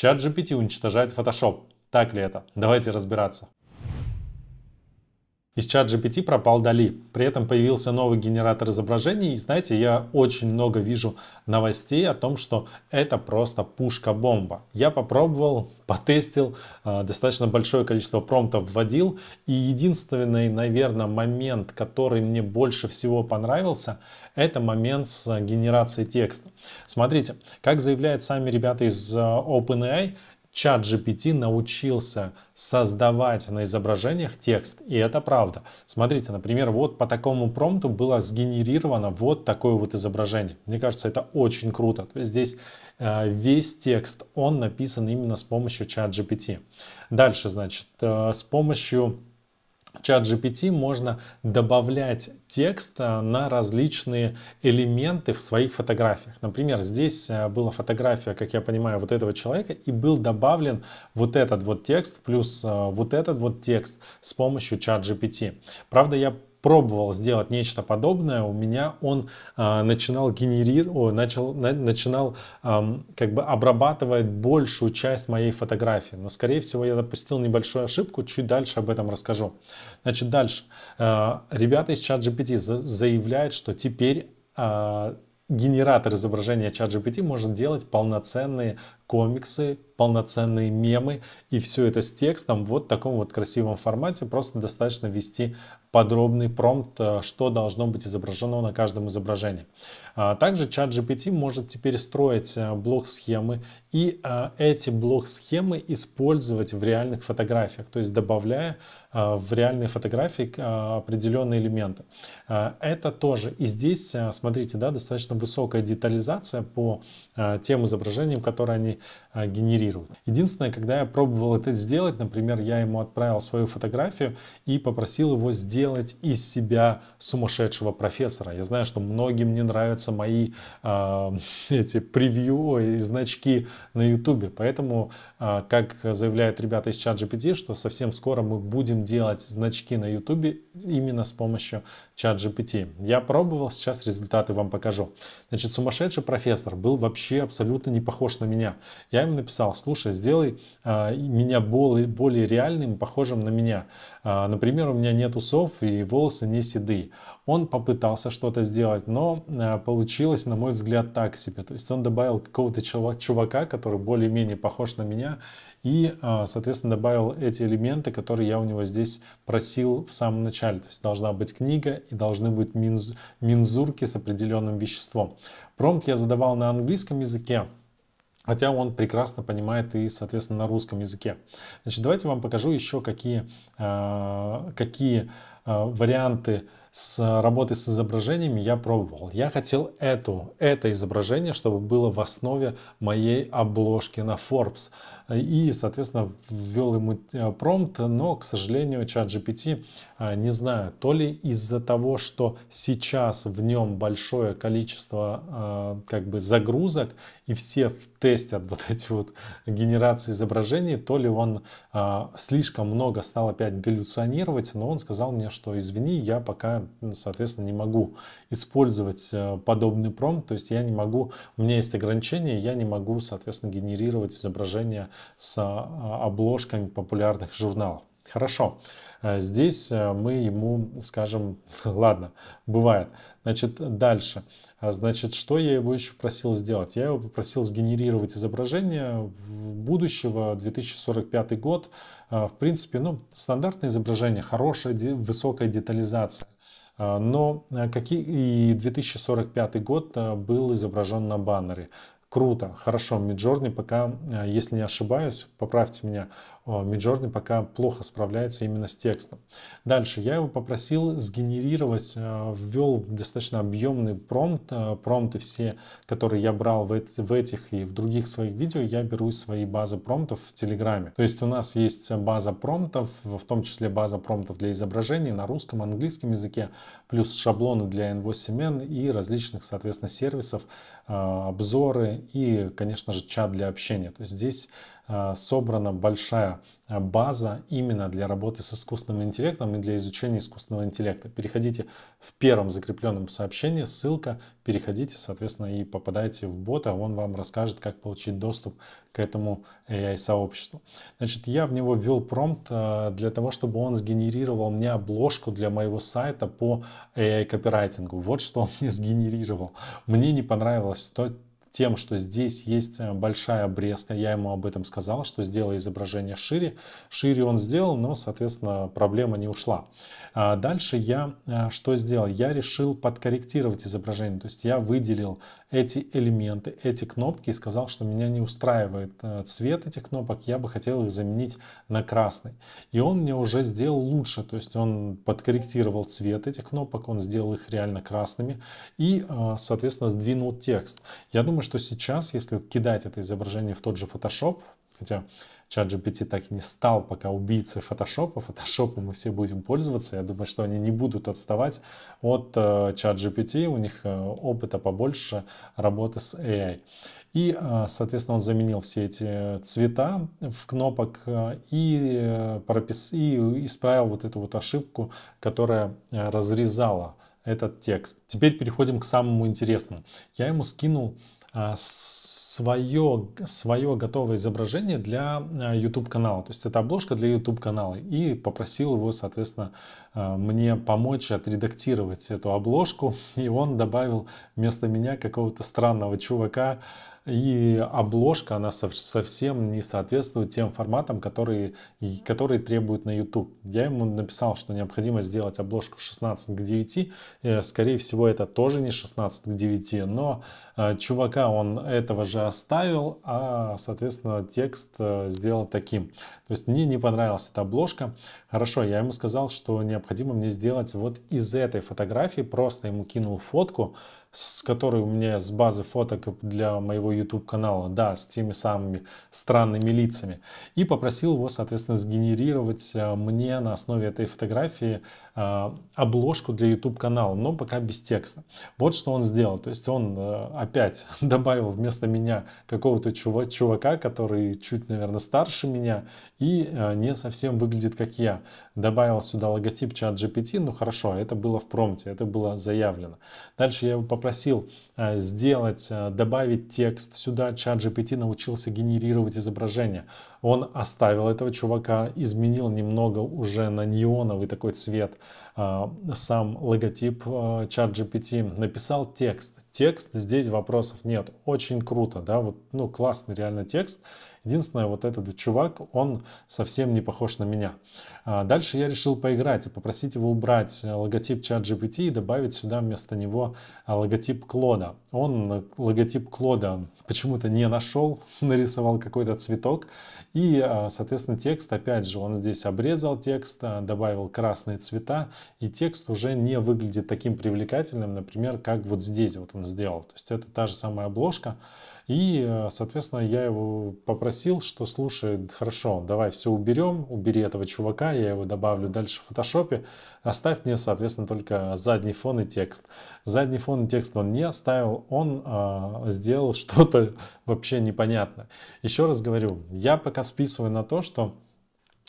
Чат GPT уничтожает Photoshop. Так ли это? Давайте разбираться. Из чат GPT пропал Дали. При этом появился новый генератор изображений. И знаете, я очень много вижу новостей о том, что это просто пушка-бомба. Я попробовал, потестил, э, достаточно большое количество промптов вводил. И единственный, наверное, момент, который мне больше всего понравился, это момент с генерацией текста. Смотрите, как заявляют сами ребята из э, OpenAI, чат GPT научился создавать на изображениях текст, и это правда. Смотрите, например, вот по такому промпту было сгенерировано вот такое вот изображение. Мне кажется, это очень круто. То есть здесь э, весь текст, он написан именно с помощью чат GPT. Дальше, значит, э, с помощью чат GPT можно добавлять текст э, на различные элементы в своих фотографиях. Например, здесь э, была фотография, как я понимаю, вот этого человека, и был добавлен вот этот вот текст плюс э, вот этот вот текст с помощью чат GPT. Правда, я пробовал сделать нечто подобное, у меня он э, начинал генерировать, начал, на, начинал э, как бы обрабатывать большую часть моей фотографии. Но, скорее всего, я допустил небольшую ошибку, чуть дальше об этом расскажу. Значит, дальше. Э, ребята из ChatGPT заявляют, что теперь э, генератор изображения ChatGPT может делать полноценные комиксы, полноценные мемы и все это с текстом вот в таком вот красивом формате. Просто достаточно ввести подробный промпт, э, что должно быть изображено на каждом изображении. А также чат GPT может теперь строить э, блок-схемы и э, эти блок-схемы использовать в реальных фотографиях, то есть добавляя в реальные фотографии определенные элементы. Это тоже. И здесь, смотрите, да, достаточно высокая детализация по тем изображениям, которые они генерируют. Единственное, когда я пробовал это сделать, например, я ему отправил свою фотографию и попросил его сделать из себя сумасшедшего профессора. Я знаю, что многим не нравятся мои э, эти превью и значки на YouTube. Поэтому, э, как заявляют ребята из ChatGPT, что совсем скоро мы будем делать значки на YouTube именно с помощью ChatGPT. Я пробовал, сейчас результаты вам покажу. Значит, сумасшедший профессор был вообще абсолютно не похож на меня. Я ему написал, слушай, сделай э, меня более, более реальным, похожим на меня. Э, например, у меня нет усов, и волосы не седые. Он попытался что-то сделать, но э, получилось, на мой взгляд, так себе. То есть он добавил какого-то чувака, который более-менее похож на меня, и, э, соответственно, добавил эти элементы, которые я у него здесь просил в самом начале. То есть должна быть книга и должны быть минз, минзурки с определенным веществом. Промпт я задавал на английском языке, Хотя он прекрасно понимает и, соответственно, на русском языке. Значит, давайте вам покажу еще какие, э, какие Э, варианты с работой с изображениями я пробовал. Я хотел эту, это изображение, чтобы было в основе моей обложки на Forbes. И, соответственно, ввел ему э, промпт, но, к сожалению, чат GPT, э, не знаю, то ли из-за того, что сейчас в нем большое количество как бы загрузок, и все тестят вот эти вот генерации изображений, то ли он слишком много стал опять галлюционировать, но он сказал мне, что извини, я пока, соответственно, не могу использовать э, подобный промпт, то есть я не могу, у меня есть ограничения, я не могу, соответственно, генерировать изображения с а, обложками популярных журналов. Хорошо, э, здесь э, мы ему скажем, ладно, бывает. Значит, дальше. А, значит, что я его еще просил сделать? Я его попросил сгенерировать изображение будущего, 2045 год. А, в принципе, ну, стандартное изображение, хорошая, высокая детализация. А, но какие, и 2045 год был изображен на баннере. Круто, хорошо, Midjourney пока, если не ошибаюсь, поправьте меня, Midjourney пока плохо справляется именно с текстом. Дальше я его попросил сгенерировать, э, ввел достаточно объемный промпт. Э, промпты все, которые я брал в этих и в других своих видео, я беру из своей базы промптов в Телеграме. То есть у нас есть база промптов, в том числе база промптов для изображений на русском, английском языке, плюс шаблоны для N8N и различных, соответственно, сервисов, э, и, конечно же, чат для общения. То есть здесь а, собрана большая а, база именно для работы с искусственным интеллектом и для изучения искусственного интеллекта. Переходите в первом закрепленном сообщении, ссылка, переходите, соответственно, и попадаете в бота, он вам расскажет, как получить доступ к этому AI-сообществу. Значит, я в него ввел промпт а, для того, чтобы он сгенерировал мне обложку для моего сайта по AI-копирайтингу. Вот что он мне сгенерировал. Мне не понравилось то, тем, что здесь есть э, большая обрезка. Я ему об этом сказал, что сделай изображение шире. Шире он сделал, но, соответственно, проблема не ушла. А дальше я э, что сделал? Я решил подкорректировать изображение. То есть я выделил эти элементы, эти кнопки и сказал, что меня не устраивает э, цвет этих кнопок. Я бы хотел их заменить на красный. И он мне уже сделал лучше. То есть он подкорректировал цвет этих кнопок, он сделал их реально красными и, соответственно, сдвинул текст. Я думаю, думаю, что сейчас, если кидать это изображение в тот же Photoshop, хотя чат GPT так и не стал пока убийцей Photoshop, Photoshop мы все будем пользоваться, я думаю, что они не будут отставать от э, чат GPT, у них э, опыта побольше работы с AI. И, э, соответственно, он заменил все эти цвета в кнопок э, и, пропис... и исправил вот эту вот ошибку, которая разрезала этот текст. Теперь переходим к самому интересному. Я ему скинул свое, свое готовое изображение для YouTube канала. То есть это обложка для YouTube канала. И попросил его, соответственно, мне помочь отредактировать эту обложку. И он добавил вместо меня какого-то странного чувака, и обложка, она совсем не соответствует тем форматам, которые, которые требуют на YouTube. Я ему написал, что необходимо сделать обложку 16 к 9. Э, скорее всего, это тоже не 16 к 9, но э, чувака он этого же оставил, а, соответственно, текст э, сделал таким. То есть мне не понравилась эта обложка. Хорошо, я ему сказал, что необходимо мне сделать вот из этой фотографии, просто ему кинул фотку, с которой у меня с базы фоток для моего YouTube канала, да, с теми самыми странными лицами. И попросил его, соответственно, сгенерировать э, мне на основе этой фотографии э, обложку для YouTube канала, но пока без текста. Вот что он сделал. То есть он э, опять добавил вместо меня какого-то чувака, который чуть, наверное, старше меня и не совсем выглядит как я. Добавил сюда логотип чат GPT, ну хорошо, это было в промте, это было заявлено. Дальше я его попросил э, сделать, э, добавить текст сюда. Чат GPT научился генерировать изображение. Он оставил этого чувака, изменил немного уже на неоновый такой цвет э, сам логотип чат GPT, написал текст. Текст, здесь вопросов нет. Очень круто, да, вот, ну, классный реально текст. Единственное, вот этот чувак, он совсем не похож на меня. А дальше я решил поиграть и попросить его убрать логотип ChatGPT и добавить сюда вместо него логотип Клода. Он логотип Клода почему-то не нашел, нарисовал какой-то цветок. И, а, соответственно, текст, опять же, он здесь обрезал текст, а, добавил красные цвета, и текст уже не выглядит таким привлекательным, например, как вот здесь вот он сделал. То есть это та же самая обложка, и, э, соответственно, я его попросил, что слушай, хорошо, давай все уберем, убери этого чувака, я его добавлю дальше в фотошопе, оставь мне, соответственно, только задний фон и текст. Задний фон и текст он не оставил, он э, сделал что-то вообще непонятное. Еще раз говорю, я пока списываю на то, что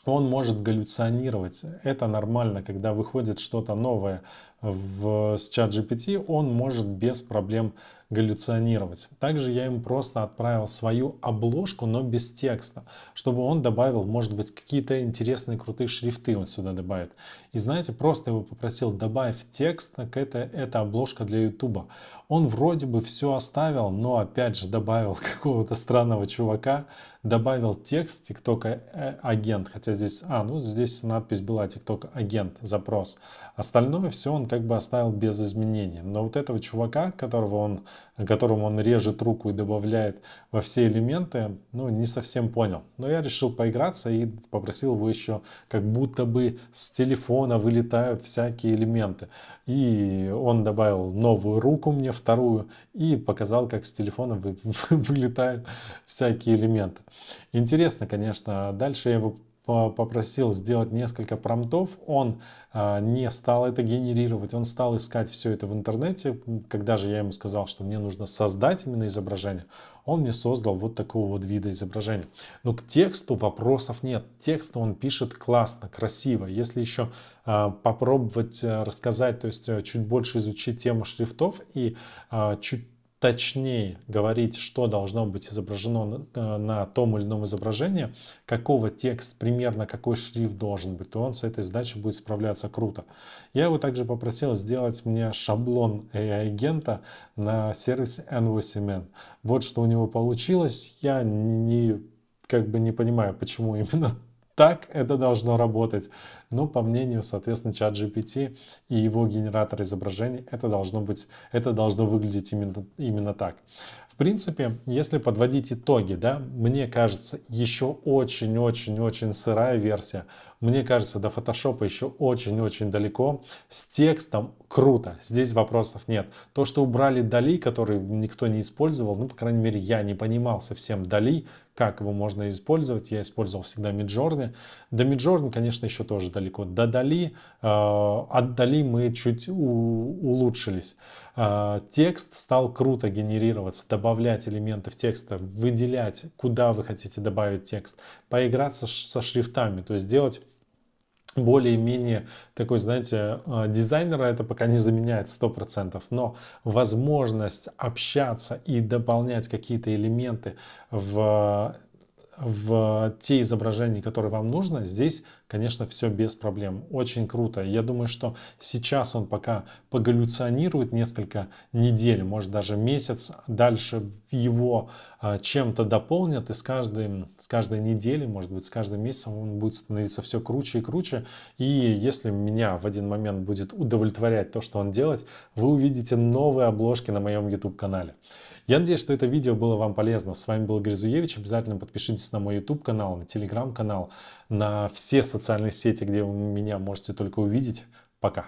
он может галлюционировать. Это нормально, когда выходит что-то новое в, с GPT, он может без проблем галлюционировать. Также я ему просто отправил свою обложку, но без текста, чтобы он добавил, может быть, какие-то интересные крутые шрифты он сюда добавит. И знаете, просто его попросил добавить текст, как это, это обложка для YouTube. Он вроде бы все оставил, но опять же добавил какого-то странного чувака, добавил текст TikTok агент, хотя здесь, а, ну здесь надпись была TikTok агент, запрос. Остальное все он как бы оставил без изменений. Но вот этого чувака, которого он, которому он режет руку и добавляет во все элементы, ну, не совсем понял. Но я решил поиграться и попросил его еще, как будто бы с телефона вылетают всякие элементы. И он добавил новую руку мне, вторую, и показал, как с телефона вы, вылетают всякие элементы. Интересно, конечно. Дальше я его попросил сделать несколько промптов, он а, не стал это генерировать, он стал искать все это в интернете. Когда же я ему сказал, что мне нужно создать именно изображение, он мне создал вот такого вот вида изображения. Но к тексту вопросов нет. Текст он пишет классно, красиво. Если еще а, попробовать а, рассказать, то есть чуть больше изучить тему шрифтов и чуть точнее говорить, что должно быть изображено на, э, на том или ином изображении, какого текст, примерно какой шрифт должен быть, то он с этой задачей будет справляться круто. Я его также попросил сделать мне шаблон AI-агента на сервисе N8N. Вот что у него получилось. Я не, как бы не понимаю, почему именно так это должно работать. Но по мнению, соответственно, чат GPT и его генератор изображений, это должно быть, это должно выглядеть именно, именно так. В принципе, если подводить итоги, да, мне кажется, еще очень-очень-очень сырая версия. Мне кажется, до фотошопа еще очень-очень далеко. С текстом круто, здесь вопросов нет. То, что убрали Дали, который никто не использовал, ну, по крайней мере, я не понимал совсем Дали, как его можно использовать. Я использовал всегда Midjourney. До Midjourney, конечно, еще тоже далеко. До Дали, э, мы чуть улучшились. Э, текст стал круто генерироваться, добавлять элементы в текста, выделять, куда вы хотите добавить текст, поиграться со шрифтами, то есть сделать более-менее такой, знаете, э, дизайнера это пока не заменяет 100%, но возможность общаться и дополнять какие-то элементы в в те изображения, которые вам нужно, здесь, конечно, все без проблем. Очень круто. Я думаю, что сейчас он пока погаллюционирует несколько недель, может даже месяц. Дальше его а, чем-то дополнят, и с, каждой с каждой недели, может быть, с каждым месяцем он будет становиться все круче и круче. И если меня в один момент будет удовлетворять то, что он делает, вы увидите новые обложки на моем YouTube-канале. Я надеюсь, что это видео было вам полезно. С вами был Гризуевич. Обязательно подпишитесь на мой YouTube канал, на телеграм канал, на все социальные сети, где вы меня можете только увидеть. Пока.